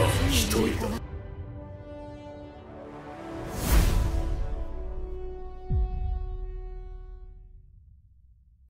は一人だ。